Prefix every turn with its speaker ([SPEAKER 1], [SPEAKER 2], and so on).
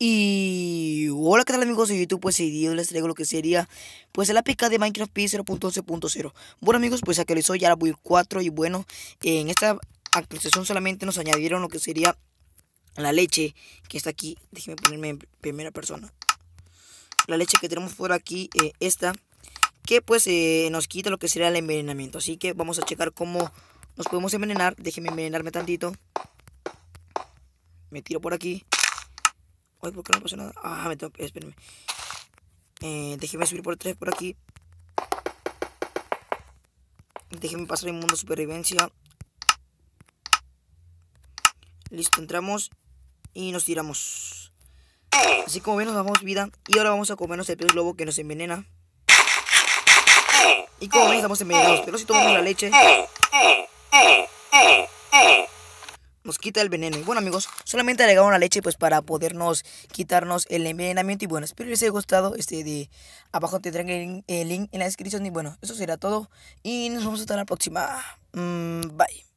[SPEAKER 1] Y hola qué tal amigos de YouTube, pues hoy les traigo lo que sería pues el APK de Minecraft P 0.11.0 Bueno amigos, pues actualizó ya la build 4 y bueno, en esta actualización solamente nos añadieron lo que sería la leche que está aquí. Déjenme ponerme en primera persona. La leche que tenemos por aquí, eh, esta Que pues eh, nos quita lo que sería el envenenamiento. Así que vamos a checar cómo nos podemos envenenar. Déjenme envenenarme tantito. Me tiro por aquí Ay, ¿por qué no pasa nada? Ah, me tengo... Espérenme. Eh, déjeme subir por tres por aquí. Déjeme pasar en mundo supervivencia. Listo, entramos y nos tiramos. Así como ven, nos damos vida. Y ahora vamos a comernos el pez globo que nos envenena. Y como ven, estamos envenenados. Pero si tomamos la leche nos quita el veneno. Y bueno amigos, solamente agregamos la leche pues para podernos quitarnos el envenenamiento. Y bueno, espero que les haya gustado. Este de abajo tendrán el, link en la descripción. Y bueno, eso será todo. Y nos vemos hasta la próxima. Mm, bye.